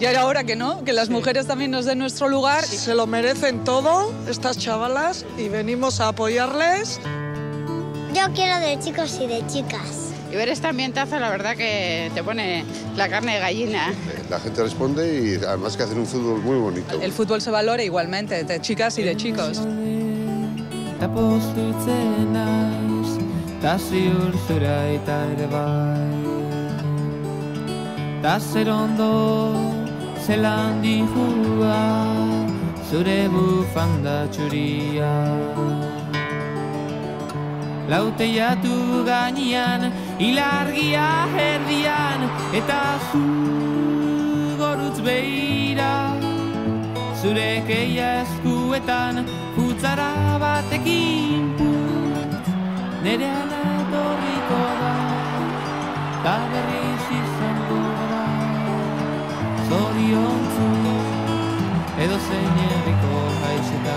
Y ahora que no, que las mujeres también nos den nuestro lugar. Se lo merecen todo estas chavalas y venimos a apoyarles. Yo quiero de chicos y de chicas. Y ver este ambientazo, la verdad que te pone la carne de gallina. La gente responde y además que hacen un fútbol muy bonito. El fútbol se valora igualmente, de chicas y de chicos. Ta ziur zura eta ere bai. Ta zer ondo, zelan dihua, zure bufanda txuria. Lauteiatu gainean, ilargia erdian, eta zu gorutz behira. Zure keia eskuetan, futzara batekin etorriko da.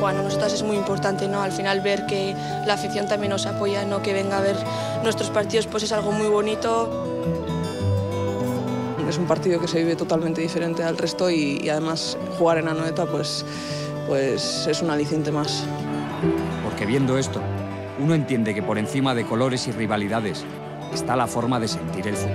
Bueno, nosotras es muy importante, ¿no? Al final ver que la afición también nos apoya, ¿no? Que venga a ver nuestros partidos, pues es algo muy bonito. Es un partido que se vive totalmente diferente al resto y, además jugar en Anoeta pues, pues es un aliciente más. Porque viendo esto, uno entiende que por encima de colores y rivalidades está la forma de sentir el fútbol.